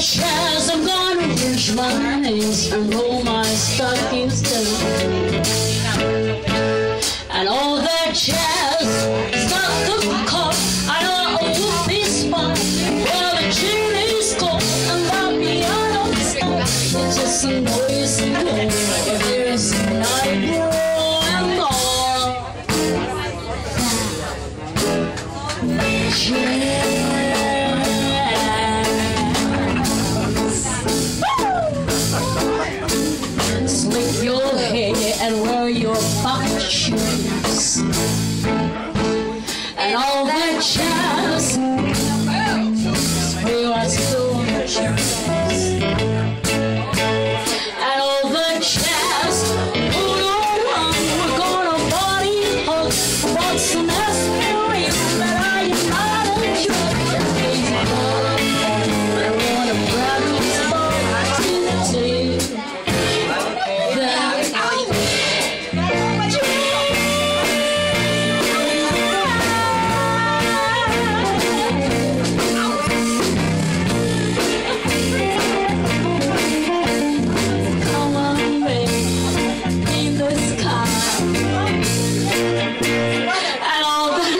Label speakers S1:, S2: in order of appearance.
S1: fresh as I'm gonna reach my hands and roll my stockings down. And all that jazz. So now.